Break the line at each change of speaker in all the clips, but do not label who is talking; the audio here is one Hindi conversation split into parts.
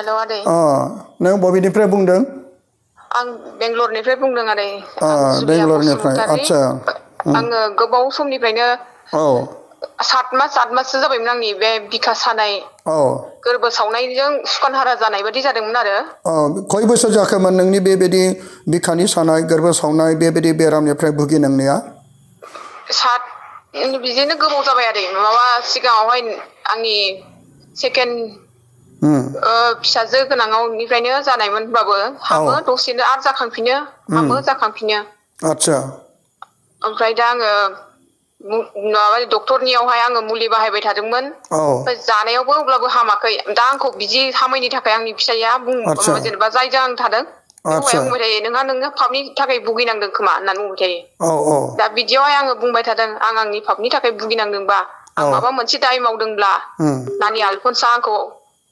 हेल' आदै
अ नों बबेनिफ्राय बुंदों
आं बेंगलरनिफ्राय बुंदों आदै
अ,
आं जुलिया
बेंगलरनिफ्राय,
बसुमतारी।
आच्छा।
आङो गोबाव समनिफ्रायनो
औ
सात मास आत माससो जाबायमोन आंनि बे बिखा सानाय
औ
गोरबो सावनायजों सुखान हारा जानाय बायदि जादोंमोन आरो
अ खय बोसोर जाखोमोन नोंनि बेबायदि बिखानि सानाय गोरबो सावनाय बेबायदि बेरामनिफ्राय भुगिनांनाया
सात बिदिनो गोबाव जाबाय आरो माबा सिगाङावहाय आंनि सेकेन्ड
उम,
ओ फिसाजो गोनाङावनिफ्रायनो जानायमोन होनबाबो हामो
औ।
दसेनो आरो जाखांफिनो हामो जाखांफिनो
आदसा
ओमफ्राय दा आङो मु- माबा डक्टरनियावहाय आङो मुलि बाहायबाय थादोंमोन
औ
ओमफ्राय जानायावबो अब्लाबो हामाखै दा आंखौ बिदि हामैनि थाखाय आंनि फिसाइया बुं
आच्छा।
जेनेबा जायजों आं थादों बे
आच्छा।
हौवाया बुंबाय थायो नोंहा नोङो पापनि थाखाय भुगिनांदों खोमा होननानै बुंबाय थायो
औ औ
दा बिदियावहाय आङो बुंबाय थादों आं आंनि पापनि थाखाय भुगिनांदोंबा आं
औ।
माबा मोनसे दाय मावदोंब्ला
उम।
नानि आलफनसा आंखौ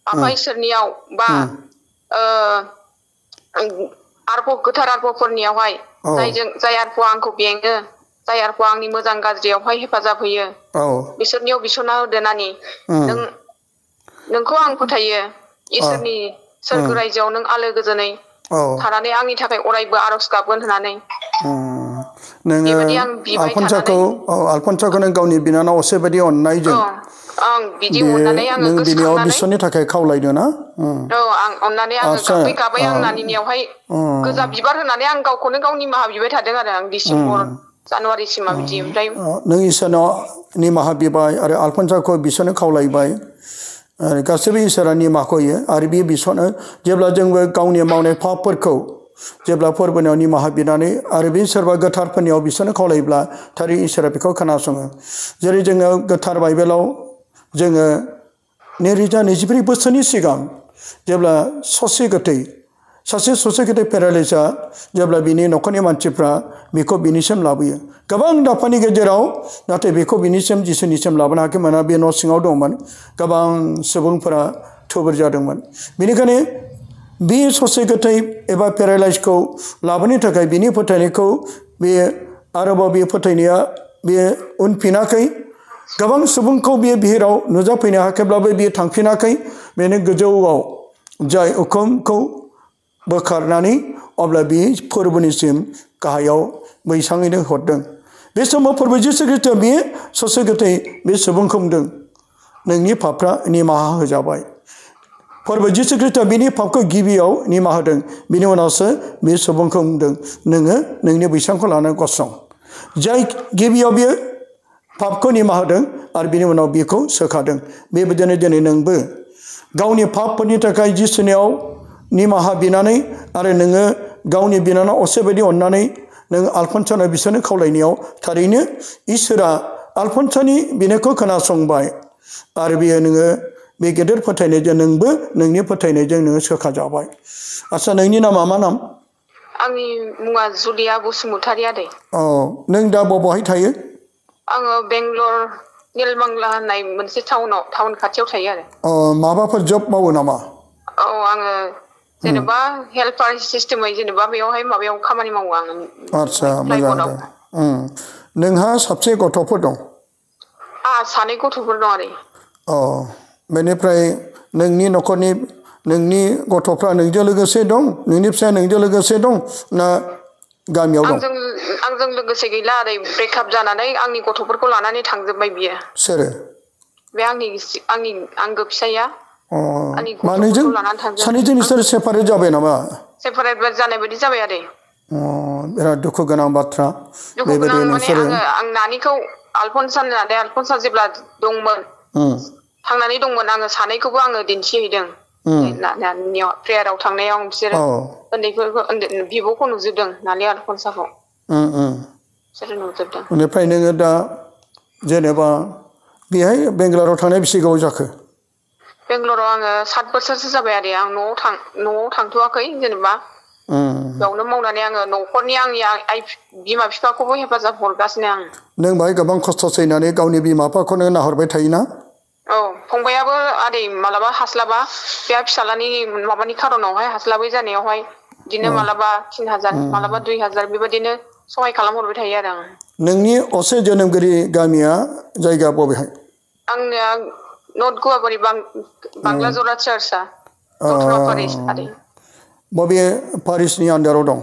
आफा इसोरनियाव बा ओ आरफ गोथार आरफफोरनियावहाय
औ।
जायजों जाय आरफआ आंखौ बेङो जाय आरफआ आंनि मोजां गाज्रियावहाय हेफाजाब होयो।
औ।
बिसोरनियाव बिसना होदो नानि।
उम।
नों नोंखौ आं फोथायो इसोरनि सोरगो रायजोआव नों आलो गोजोनै
औ।
थानानै आंनि थाखाय अरायबो आर'ज गाबगोन होननानै।
उम, नोङो
बेबायदि आं बिबाय
आलफनसाखौ
थानानै
औ आलफनसाखौ नों गावनि बिनानाव असे बायदि अननायजों
औ। आं बिदि अननानै आङो गोसोखांनानै
बिसोरनि थाखाय खावलायदो ना।
औ आं अननानै आङो गाबै गाबै आं नानिनियावहाय गोजा बिबार होनानै आं गावखौनो गाव निमाहा बिबाय थादों आरो आं डिसेम्बर जानुवारिसिमा बिदि ओमफ्राय
नों इसोरनाव निमाहा बिबाय आरो आलफनसाखौ बिसोरनो खावलायबाय आरो गासैबो इसोरा निमाहाखौ होयो आरो बे बिसोरनो जेब्ला जोंबो गावनि मावनाय फाबफोरखौ जेब्ला फोरबोनायाव निमाहा बिनानै आरो बे सोरबा गोथारफोरनियाव बिसोरनो खावलायोब्ला थारै इसोरा बेखौ खोनासङो जेरै जोङो गोथार बाइबेलाव जोङो नैरोजा नैजिब्रै बोसोरनि सिगां जेब्ला ससे गोथै, सासे ससे गोथै पेरालाइसआ जेब्ला बिनि न'खरनि मानसिफ्रा बेखौ बिनिसिम लाबोयो। गोबां दाफानि गेजेराव, नाथाय बेखौ बिनिसिम जिसुनिसिम लाबोनो हायाखै मानोना बे न' सिङाव दंमोन। गोबां सुबुंफोरा थुबुर जादोंमोन। बेनिखायनो बे ससे गोथै एबा पेरालाइसखौ लाबोनो थाखाय बिनि फोथायनायखौ बे आरोबाव बे फोथायनाया बे उनफिनाखै। गोबां सुबुंखौ बे बिहिराव नुजाफैनो हायाखैब्लाबो बियो थांफिनाखै। बेनो गोजौआव जाय उखुमखौ बोखारनानै, अब्ला बे फोरबोनिसिम गाहायाव बैसाङैनो हरदों। बे समाव फोरबो जिसु ख्रिस्टआ बे ससे गोथै बे सुबुंखौ बुंदों, नोंनि पापफ्रा निमाहा होजाबाय। फोरबो जिसु ख्रिस्टआ बिनि पापखौ गिबियाव निमाहा होदों, बिनि उनावसो बे सुबुंखौ बुंदों, नोङो नोंनि बैसांखौ लानानै गसं जाय गिबियाव बियो पापखौ निमाहा होदों आरो बिनि उनाव बेखौ सोखादों बेबायदिनो दिनै नोंबो गावनि पापफोरनि थाखाय जिसुनियाव निमाहा बिनानै आरो नोङो गावनि बिनानाव असे बायदि अननानै नों आलफनसानो बिसोरनो खावलायनायाव थारैनो इसोरा आलफनसानि बिनायखौ खोनासंबाय आरो बियो नोङो बे गेदेर फोथायनायजों नोंबो नोंनि फोथायनायजों नोङो सोखाजाबाय आदसा नोंनि नामा मा नाम
आंनि मुङा जुलिया बसुमतारी आदै
औ नों दा बबेहाय थायो
आङो बेंगलर निलबांला होननाय मोनसे टाउनाव टाउन खाथियाव थायो आरो
अ माबाफोर जब मावो नामा
औ आङो जेनेबा हेल्पार सिस्टेमै जेनेबा बेयावहाय माबायाव खामानि मावो आङो
आदसा मोजां
फ्लाइबर्डआव
दे उम। नोंहा साबसे गथ'फोर दं
आंहा सानै गथ'फोर दं आरो
अ बेनिफ्राय नोंनि न'खरनि नोंनि गथ'फ्रा नोंजों लोगोसे दं नोंनि फिसाया नोंजों लोगोसे दं ना गामियाव दं।
आंजों आंजों लोगोसे गैला आदै ब्रेकआप जानानै आंनि गथ'फोरखौ लानानै थांजोब्बाय बियो।
सोरो।
बे आंनि आंनि आंगो फिसाइया।
अ
आंनि
मानैजों?
गथ'फोरखौ लानानै थांजोब
सानैजों नोंसोर सेपारेट जाबाय नामा?
सेपारेट जानाय बायदि जाबाय आदै।
अ बिराद दुखु गोनां बाथ्रा।
दुखु
बेबायदि
गोनां माने
नोंसोरो
आङो आं नानिखौ आलफनसा होननानै आलफनसा जेब्ला दंमोन
उम,
थांनानै दंमोन आङो सानैखौबो आङो दिन्थिहैदों।
उम।
नानियाव प्रेयाराव थांनायाव बिसोरो
औ
उन्दैफोरखौ उन्दै बिब'खौ नुजोबदों नानि आलफनसाखौ
उम, उम।
बिसोरो नुजोबदों
बेनिफ्राय नोङो दा जेनेबा बेहाय बेंगालराव थांनाय बेसे गोबाव जाखो
बेंगलराव आङो सात बोसोरसो जाबाय आरो आं न'आव थां न'आव थांथ'वाखै जेनेबा
उम।
बेयावनो मावनानै आङो न'खरनि आंनि आइ बिमा बिफाखौबो हेफाजाब हरगासिनो आं
नों बाहाय गोबां खस्थ' सैनानै गावनि बिमा बिफाखौ नों नाहरबाय थायोना
औ फंबायाबो आदै मालाबा हास्लाबा बे फिसालानि माबानि खार'नावहाय हास्लाबै जानायावहाय बिदिनो मालाबा तिन हाजार मालाबा दुइ हाजार बेबायदिनो सहाय खालामहरबाय थायो आरो आं।
नोंनि असे जोनोमगिरि गामिया जायगा बबेहाय?
आंनिया नर्थ गुवाबारि बां बांला जरा चार्चआ दतमा पारिस आदै।
बबे पारिसनि आन्दाराव दं?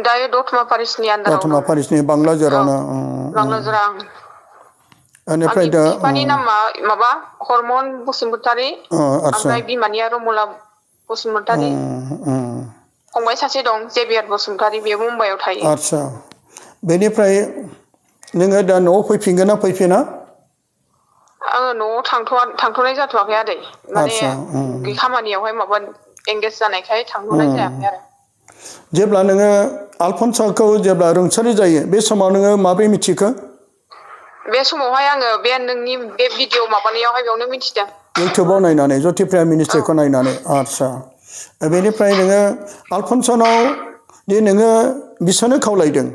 दायो दतमा पारिसनि आन्दाराव
दतमा पारिसनि बांला जेरावनो
बांलाजोरां
बेनिफ्राय
आंनि
दा
बिफानि नामा माबा हरमन बसुमतारी
अ, आदसा
ओमफ्राय बिमानिया रमला बसुमतारी
उम,
फंबाय सासे दं जेबियार बसुमतारी बेयो मुम्बाइआव थायो
आदसा बेनिफ्राय नोङो दा न'आव फैफिनगोन ना फैफिना
आङो न'आव थांथ'वा थांथ'नाय जाथ'वाखै आदै माने
आदसा, उम।
खामानियावहाय माबा एंगेज जानायखाय थांथ'नाय जायाखै आरो
जेब्ला नोङो आलफनसाखौ जेब्ला रुंसारि जायो बे समाव नोङो माब्रै मिथिखो
बे समावहाय आङो बे नोंनि बे भिडिअ माबानायावहाय बेयावनो मिथिदों
इउटुबाव नायनानै ज्योति प्राइम मिनिस्टारखौ नायनानै आदसा बेनिफ्राय नोङो आलफनसानाव दि नोङो बिसोरनो खावलायदों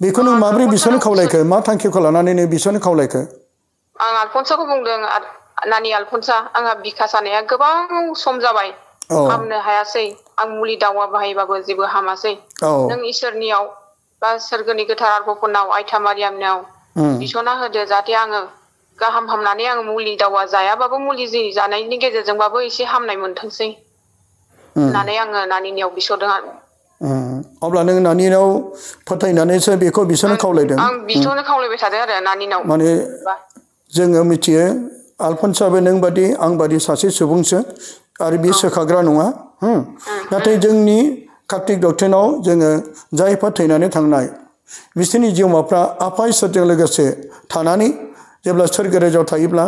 बेखौ नों माब्रै बिसोरनो खावलायखो मा थांखिखौ लानानै नों बिसोरनो खावलायखो
आं आलफनसाखौ बुंदों "आ- नानि आलफनसा आंहा बिखा सानाया गोबां सम जाबाय
औ
हामनो हायासै आं मुलि दावा बाहायबाबो जेबो हामासै
औ
नों इसोरनियाव बा सोरगोनि गोथार आरबफोरनाव आयथा मारियामनाव
उम,
बिसना होदो जाहाथे आङो गाहाम हामनानै आं मुलि दावा जायाबाबो मुलि जि जानायनि गेजेरजोंबाबो एसे हामनाय मोनथोंसै होननानै आङो नानिनियाव बिसरदों आरो
उम। अब्ला नों नानिनाव फोथायनानैसो बेखौ बिसोरनो खावलायदों
आं बिखौनो खावलायबाय थादों आरो नानिनाव
माने
बा
जोङो मिथियो आलफनसाबो नों बादि आं बादि सासे सुबुंसो आरो बे सोखाग्रा नङा होम। नाथाय जोंनि कार्तिक डक्टरनाव जोङो जायफोर थैनानै थांनाय बिसोरनि जिउमाफ्रा आफा इसोरजों लोगोसे थानानै जेब्ला सोरगो रायजोआव थायोब्ला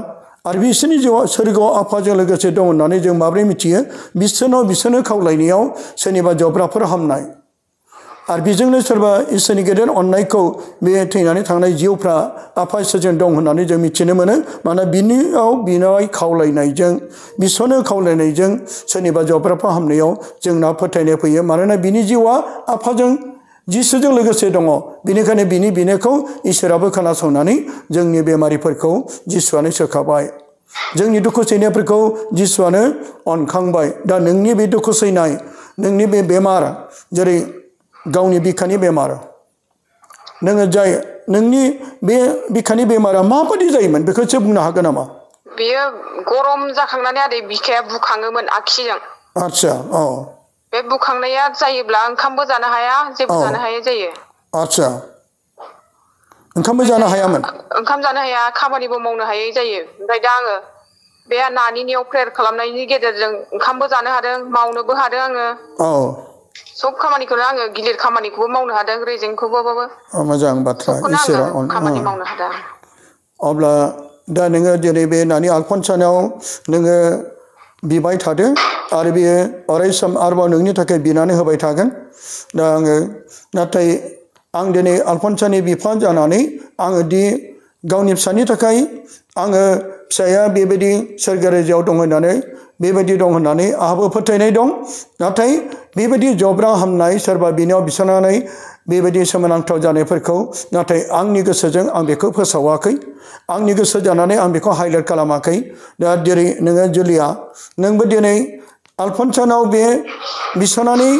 आरो बिसोरनि जिउआव सोरगोआव आफाजों लोगोसे दं होननानै जों माबोरै मिथियो? बिसोरनाव बिसोरनो खावलायनायाव सोरनिबा जब्राफोर हामनाय। आरो बेजोंनो सोरबा इसोरनि गेदेर अननायखौ बे थैनानै थांनाय जिउफ्रा आफा इसोरजों दं होननानै जों मिथिनो मोनो। मानोना बिनियाव बिनाय खावलायनायजों, बिसोरनो खावलायनायजों सोरनिबा जब्राफा हामनायाव जोंना फोथायनाय फैयो। मानोना बिनि जिउआ आफाजों जिसुजों लोगोसे दङ। बेनिखायनो बिनि बिनायखौ इसोराबो खोनासंनानै जोंनि बेमारिफोरखौ जिसुआनो सोखाबाय। जोंनि दुखु सैनायफोरखौ जिसुआनो अनखांबाय। दा नोंनि बे दुखु सैनाय नोंनि बे बेमार जेरै गावनि बिखानि बेमार नोङो जाय नोंनि बे बिखानि बेमारा जायोमोन बेखौ एसे बुंनो हागोन नामा?
बेयो गरम जाखांनानै आदै बिखाया बुखाङोमोन आखिजों।
आदसा औ।
बे बुखांनाया जायोब्ला ओंखामबो जानो हाया जेबो जानो हाया जायो।
आदसा ओंखामबो जानो हायामोन?
ओंखाम जानो हाया खामानिबो मावनो हायै जायो। ओमफ्राय दा आङो बे नानिनियाव प्रेयार खालामनायनि गेजेरजों ओंखामबो जानो हादों मावनोबो हादों आङो।
औ।
सब खामानिखौनो आङो गिलिर खामानिखौबो मावनो हादों रेजेंखौबाबो
मोजां बाथ्रा। इसोरा
खामानि मावनो हादों।
अब्ला दा नोङो दिनै बे नानि आलफनसानाव नोङो बिबाय थादो। आरो बेयो अराय सम आरोबाव नोंनि थाखाय बिनानै होबाय थागोन। दा आङो, नाथाय आं दिनै आलफनसानि बिफा जानानै आङो दि गावनि फिसानि थाखाय आङो फिसाया बेबायदि सोरगो रायजोआव दं होननानै, बेबायदि दं होननानै आंहाबो फोथायनाय दं। नाथाय बेबायदि जब्रा हामनाय, सोरबा बिनियाव बिसनानै बेबायदि सोमोनांथाव जानायफोरखौ, नाथाय आंनि गोसोजों आं बेखौ फोसावाखै। आंनि गोसो जानानै आं बेखौ हाइलाइट खालामाखै। दा जेरै नोङो जुलिया, नोंबो दिनै आलफनसानाव बे बिसनानै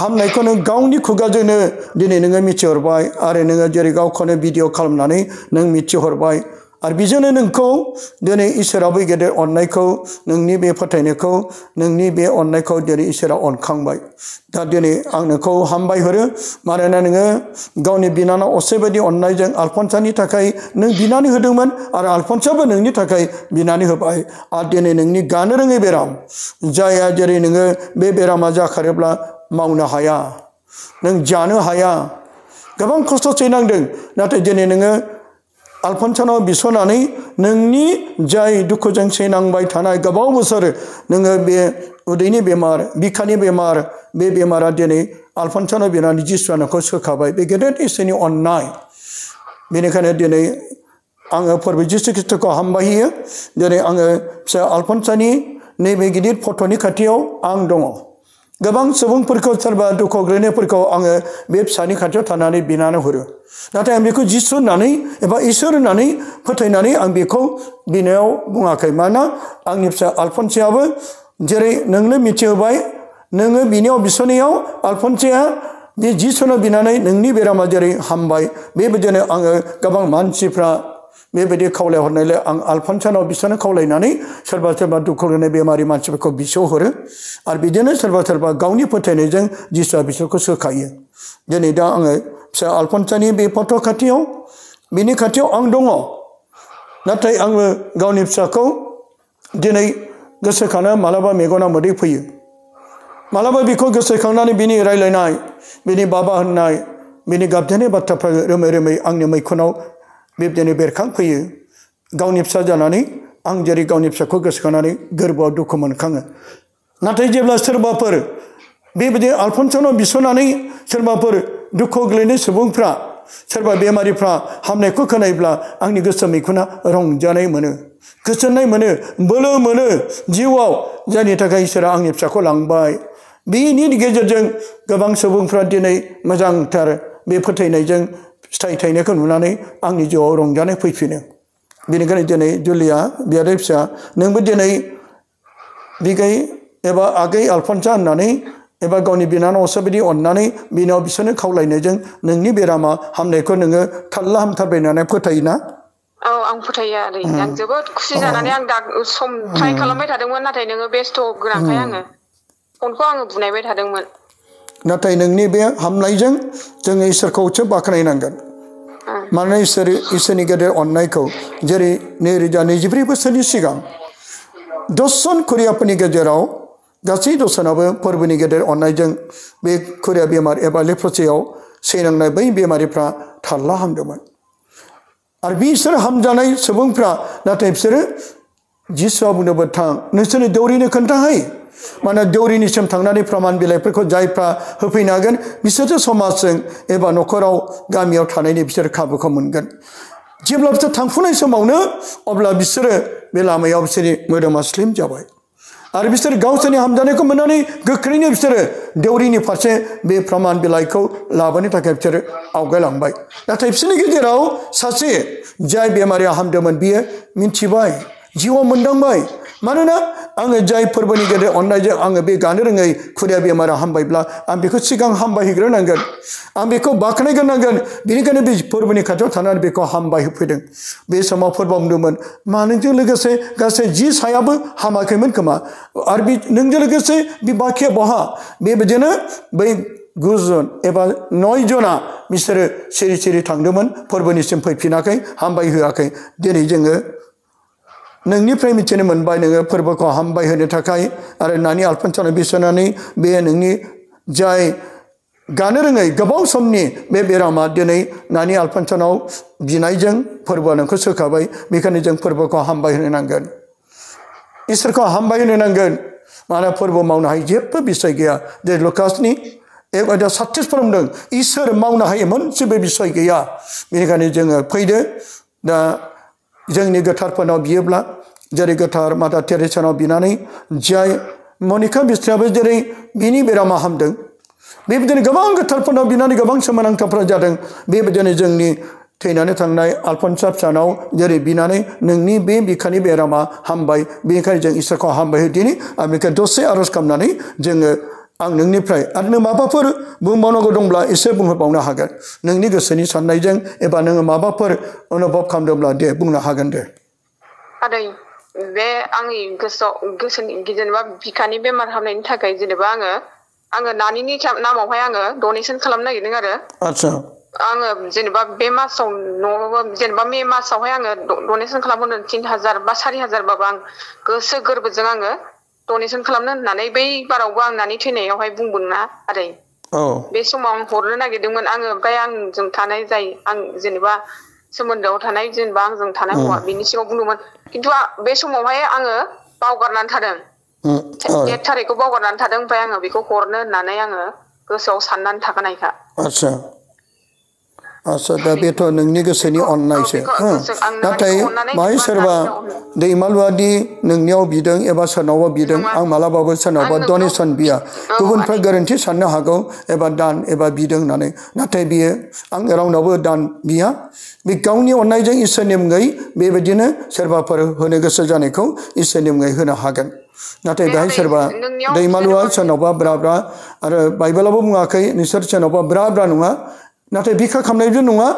हामनायखौ नों गावनि खुगाजोंनो दिनै नोङो मिथिहरबाय आरो नोङो जेरै गावखौनो भिडिअ खालामनानै नों मिथिहरबाय आरो बेजोंनो नोंखौ दिनै इसोराबो गेदेर अननायखौ, नोंनि बे फोथायनायखौ, नोंनि बे अननायखौ दिनै इसोरा अनखांबाय। दा दिनै आं नोंखौ हामबाय हरो, मानोना नोङो असे बायदि अननायजों आलफनसानि थाखाय नों बिनानै होदोंमोन आरो आलफनसाबो नोंनि थाखाय बिनानै होबाय। आरो दिनै नोंनि गानो रोङै बेराम जाया जेरै नोङो बे बेरामा जाखारोब्ला मावनो हाया, नों जानो हाया। गोबां खस्थ' सैनांदों, नाथाय दिनै नोङो आलफनसानाव बिसनानै नोंनि जाय दुखुजों सैनांबाय थानाय गोबाव बोसोर नोङो बे उदैनि बेमार बिखानि बेमार बे बेमारा दिनै आलफनसानाव बिनानै जिसुआ नोंखौ सोखाबाय बे गेदेर इसोरनि अननाय बेनिखायनो दिनै आङो फोरबो जिसु खृष्टखौ हामबाय होयो दिनै आङो फिसा आलफनसानि नैबे गिदिर फट'नि खाथियाव आं दङ गोबां सुबुंफोरखौ सोरबा दुखु गोग्लैनायफोरखौ आङो बे फिसानि खाथियाव थानानै बिनानै हरो। नाथाय आं बेखौ जिसु होननानै एबा इसोर होननानै फोथायनानै आं बेखौ बिनायाव बुङाखै। मानोना आंनि फिसा आलफनसायाबो जेरै नोंनो मिथिहोबाय, नोङो बिनियाव बिसनायाव आलफनसाया बे जिसुनाव बिनानै नोंनि बेरामा जेरै हामबाय। बेबायदिनो आङो गोबां मानसिफ्रा बेबायदि खावलायहरनायलाय आं आलफानसानाव बिसोरनो खावलायनानै सोरबा सोरबा दुखु गोनां बेमारि मानसिफोरखौ बिसौहरो आरो बिदिनो सोरबा सोरबा गावनि फोथायनायजों जिसुआ बिसोरखौ सोखायो। दिनै दा आङो फिसा आलफानसानि बे फट' खाथियाव, बिनि खाथियाव आं दङ। नाथाय आङो गावनि फिसाखौ दिनै गोसोखानो मालाबा मेगना मोदै फैयो। मालाबा बेखौ गोसोखांनानै बिनि रायलायनाय, बिनि बाबा होननाय, बिनि गाबजानाय बाथ्राफ्रा रोमै रोमै आंनि मैखुनाव बिब्दिनो बेरखांफैयो। गावनि फिसा जानानै आं जेरै गावनि फिसाखौ गोसोखांनानै गोरबोआव दुखु मोनखाङो। नाथाय जेब्ला सोरबाफोर बेबायदि आलफनसनाव बिस'नानै सोरबाफोर दुखु गोग्लैनाय सुबुंफ्रा, सोरबा बेमारिफ्रा हामनायखौ खोनायोब्ला आंनि गोसो मैखुना रंजानाय मोनो। गोजोननाय मोनो, बोलो मोनो, जिउआव जायनि थाखाय इसोरा आंनि फिसाखौ लांबाय। बेनि गेजेरजों गोबां सुबुंफ्रा दिनै मोजांथार बे फोथायनायजों फिथाइ थायनायखौ नुनानै आंनि जिउआव रंजानाय फैफिनो बेनिखायनो दिनै जुलिया बियादै फिसा नोंबो दिनै बिगै एबा आगै आलफनसा होननानै एबा गावनि बिनानावसो बिदि अननानै बिनाव बिसोरनो खावलायनायजों नोंनि बेरामा हामनायखौ नोङो थाल्ला हामथारबाय होननानै फोथायोना
औ आं फोथायो आदै आं जोबोद खुसि जानानै आं दा सम ट्राइ खालामबाय थादोंमोन नाथाय नोङो बेस्थ' गोनांखाय आङो फनखौ आङो बुनायबाय थादोंमोन
नाथाय नोंनि बे हामनायजों जोङो इसोरखौसो बाख्नायनांगोन। मानोना इसोर इसोरनि गेदेर अननायखौ जेरै नैरोजा नैजिब्रै बोसोरनि सिगां दसजन खुरियाफोरनि गेजेराव गासै दसजनाबो फोरबोनि गेदेर अननायजों बे खुरिया बेमार एबा लेप्रसियाव सैनांनाय बै बेमारिफ्रा थाल्ला हामदोंमोन। आरो बिसोर हामजानाय सुबुंफ्रा नाथाय बिसोरो जिसुआ बुंदोंबो थां नोंसोरनो दौरिनो खोन्थाहै माने दौरिनिसिम थांनानै प्रमान बिलाइफोरखौ जायफ्रा होफैनो हागोन बिसोरसो समाजजों एबा न'खराव गामियाव थानायनि बिसोर खाबुखौ मोनगोन। जेब्ला बिसोर थांफुनाय समावनो, अब्ला बिसोरो बे लामायाव बिसोरनि मोदोमा स्लिम जाबाय। आरो बिसोर गावसोरनि हामजानायखौ मोननानै गोख्रैनो बिसोरो दौरिनि फारसे बे प्रमान बिलाइखौ लाबोनो थाखाय बिसोरो आवगायलांबाय। नाथाय बिसोरनि गेजेराव सासे जाय बेमारिया हामदोंमोन, बियो मिन्थिबाय, जिउआव मोनदांबाय मानोना आङो जाय फोरबोनि गेदेर अननायजों आङो बे गानो रोङै खुदिया बेमारा हामबायब्ला आं बेखौ सिगां हामबायहैग्रोनांगोन। आं बेखौ बाख्नायग्रोनांगोन। बेनिखायनो बे फोरबोनि खाथियाव थानानै बेखौ हामबाय बे समाव फोरबो बुंदोंमोन मा, नोंजों लोगोसे गासै जि सायाबो हामाखैमोन खोमा? आरो बे, नोंजों लोगोसे बे बाखिया बहा? बेबायदिनो बै गुजन एबा नयजना बिसोरो सिरि सिरि थांदोंमोन। फोरबोनिसिम फैफिनाखै हामबाय होआखै दिनै जोङो नोंनिफ्राय मिथिनो मोनबाय नोङो फोरबोखौ हामबाय होनो थाखाय आरो नानि आलफानसानाव बिसोनानै बे नोंनि जाय गानो रोङै गोबाव समनि बे बेरामा दिनै नानि आलफानसानाव बिनायजों फोरबोआ नोंखौ सोखाबाय, बेखायनो जों फोरबोखौ हामबाय होनो नांगोन। इसोरखौ हामबाय होनो नांगोन। मानोना फोरबो मावनो हायो जेबो बिसय गैया। जे लुकासनि एक आयदा सात्तिस फोरोंदों, इसोर मावनो हायो मोनसेबो बिसय गैया। बेनिखायनो जोङो फैदो। दा जोंनि गोथारफोरनाव बियोब्ला, जेरै गोथार माता टेरेसानाव बिनानै जाय मनिका बिस्ट्रियाबो जेरै बिनि बेरामा हामदों। बेबायदिनो गोबां गोथारफोरनाव बिनानै गोबां सोमोनांथावफ्रा जादों। बेबायदिनो जोंनि थैनानै थांनाय आलफनसा फिसानाव जेरै बिनानै नोंनि बे बिखानि बेरामा हामबाय, बेनिखायनो जों इसोरखौ हामबाय होदिनि। आरो बेखौ दसे आर'ज खालामनानै जोङो आं नोंनिफ्राय आरो नों माबाफोर बुंबावनांगौ दंब्ला एसे बुंहरबावनो हागोन। नोंनि गोसोनि साननायजों एबा नोङो माबाफोर अनुभब खालामदोंब्ला दे बुंनो हागोन दे।
आदै बे आंनि गोसोआव गोसोनि जेनेबा बिखानि बेमार हामनायनि थाखाय जेनेबा आङो आङो नानिनि नामावहाय आङो डनेसन खालामनो नागिरदों आरो।
आदसा
आङो जेनेबा बे मासाव न'आवबो जेनेबा मे मासावहाय आङो डनेसन खालामनो तिन हाजार बा सारि हाजारबाबो आं गोसो गोरबोजों आङो डनेसन खालामनो होननानै बै बारावबो आं नानि थैनायावहाय बुंदों ना आदै?
औ।
बे समाव आं हरनो नागिरदोंमोन। आङो ओमफ्राय आंजों थानाय जाय आं जेनेबा सोमोन्दोआव थानाय जेनेबा आंजों थानाय हौवा बिनि सिगाङाव बुंदोंमोन। खिन्थु बे समावहाय आङो बावगारनानै थादों।
उम, औ।
डेट थारिखखौ बावगारनानै थादों। ओमफ्राय आङो बेखौ हरनो होननानै आङो गोसोआव साननानै थाखानायखा।
आदसा। आदसा दा बेथ' नोंनि गोसोनि
बेखौ-
अननायसो
बेखौ
हो?
गोसो- आं
नाथाय
बेखौ अननानै
माहाय
जेनेबा
सोरबा
नानियाव-
दैमालुआदि नोंनियाव बिदों एबा सोरनावबा बिदों। आं मालाबाबो सोरनावबा डनेसन बिया। गुबुनफ्रा। गोरोन्थि साननो हागौ एबा दान एबा बिदों होननानै। नाथाय बियो आं रावनावबो दान बिया। बे गावनि अननायजों इसोरनि मुङै बेबायदिनो सोरबाफोर होनो गोसो जानायखौ इसोरनि मुङै होनो हागोन। नाथाय बेहाय सोरबा दैमालुआ सोरनावबा ब्रा ब्रा आरो बाइबेलावबो बुङाखै नोंसोर सोरनावबा ब्रा ब्रा नङा। नाथाय बिखा खालामनायबो नङा।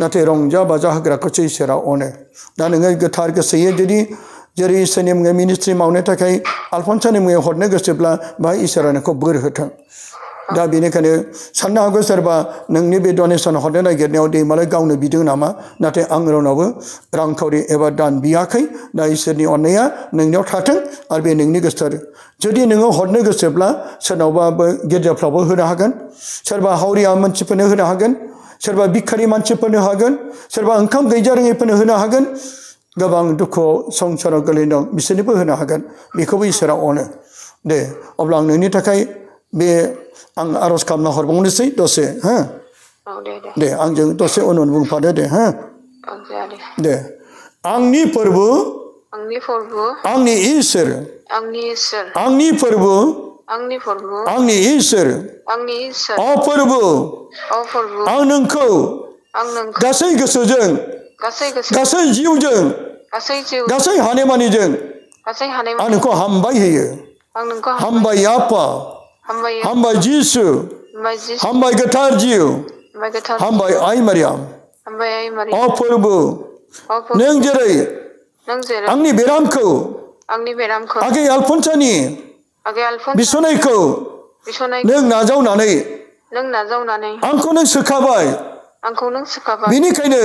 नाथाय रंजा बाजा होग्राखौसो इसोरा अनो। दा नोङो गोथार गोसोयै जुदि जेरै इसोरनि मुङै मिनिस्ट्रि मावनो थाखाय आलफनसानि मुङै हरनो गोसोब्ला बाहाय इसोरा नोंखौ बोर होथों दा बेनिखायनो साननो हागौ सोरबा नोंनि बे डनेसन हरनो नागिरनायाव दे मालाय गावनो बिदों नामा नाथाय आं रावनावबो रांखावरि एबा दान बियाखै दा इसोरनि अननाया नोंनियाव थाथों आरो बे नोंनि गोसोथार जुदि नोङो हरनो गोसोब्ला सोरनावबाबो गिर्जाफ्रावबो होनो हागोन सोरबा हावरिया मानसिफोरनो होनो हागोन सोरबा भिखारि मानसिफोरनो हागोन सोरबा ओंखाम गैजा रोङैफोरनो होनो हागोन गोबां दुखुआव संसाराव गोलैना दं बिसोरनोबो होनो हागोन बेखौबो इसोरा अनो दे अब्ला आं नोंनि थाखाय बे आं आर'ज खालामना हरबावनोसै दसे हो
औ दे दे
दे आंजों दसे उन उन बुंफादो दे हो
औ जाया दे
दे आंनि फोरबो
आंनि फोरबो
आंनि इसोर
आंनि इसोर
आंनि फोरबो
आंनि फोरबो
आंनि इसोर
आंनि इसोर
अ फोरबो
औ फोरबो
आं नोंखौ
आं नोंखौ
गासै गोसोजों
गासै
जिउजों
गासै
हानायमानिजों आं नोंखौ हामबाय होयो हामबाय आफा
हामबायो
जिसु
हामबाय
गोथार जिउ
हामबाय
आइ मारियाम अ फोरबो नों जेरै आंनि बेरामखौ आगै आलफनसानि बिसनायखौ नों नाजावनानै आंखौ नों सोखाबाय बेनिखायनो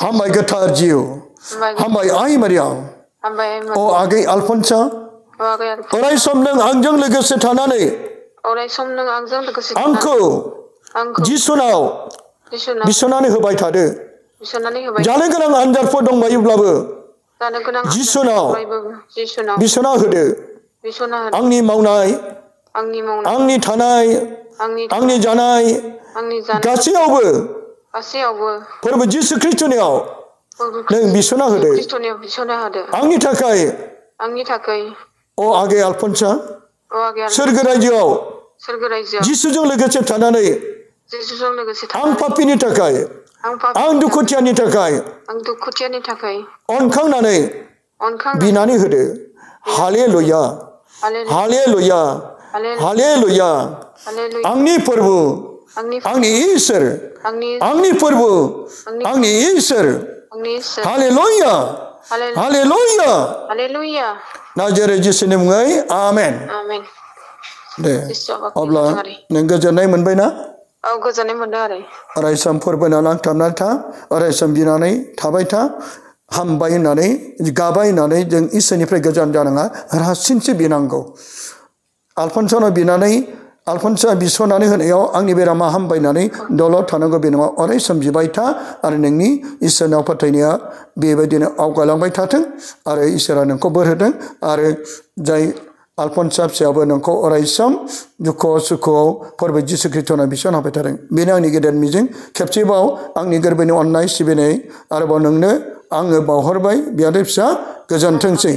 हामबाय गोथार जिउ
हामबाय
हामबाय आइ मारियाम
हामबाय आइ
अ
मारि
आगै आलफनसा
औ आगे आलफन
अराय सम नों आंजों लोगोसे थानानै
अराय सम नों आंजों लोगोसे
आंखौ जिसुनाव बिसनानै होबाय थादो जानो गोनां आनजादफोर दंबायोब्लाबो जिसुनाव बिसना होदो आंनि मावनाय
आंनि
थानाय
आंनि
जानाय गासैयावबो फोरबो जिसु ख्रिस्टनियाव नों बिसना होदो आंनि थाखाय
आंनि थाखाय
अ आगै आलफनसा सोरगो रायजोआव जिसुजों लोगोसे थानानै आं पापिनि थाखाय
आं
दुखुथियानि थाखाय
आं दुखुथियानि थाखाय
अनखांनानै बिनानै होदो हाले लुया हाले लुया
हालेलुया
हाले लुया
हालेलुया
आंनि फोरबो
आंनि
आंनि इसोर
आंनि
आंनि फोरबो
आंनि
आंनि इसोर
आंनि इसोर
हाले लुया
हालेलुया हालेलुया
ना जेरै जिसुनि मुङै आमेन
आमेन
दे अब्ला नों गोजोननाय
औ गोजोननाय मोनदों आरो
अरायसम फोरबोना नांथाबनानै था अरायसम बिनानै थाबाय था हामबाय होननानै गाबाय होननानै जों इसोरनिफ्राय गोजान जानाङा रासिनसो बिनांगौ आलफनसानाव बिनानै आलफनसा बिसनानै होनायाव आंनि बेरामा हामबायनानै दलद थानांगौ बे नङा अरायसम बिबाय था आरो नोंनि इसोरनाव फोथायनाया बेबायदिनो आवगायलांबाय थाथों आरो इसोरा नोंखौ बोर होदों आरो जाय आलफनसा फिसायाबो नोंखौ अरायसम दुखुआव सुखुआव फोरबो जिसु ख्रिस्टनाव बिसन होबाय थादों बेनो आंनि गेदेर मिजिं खेबसेबाव आंनि गोरबोनि अननाय सिबिनाय आरोबाव नोंनो आङो बावहरबाय बियादै फिसा गोजोनथोंसै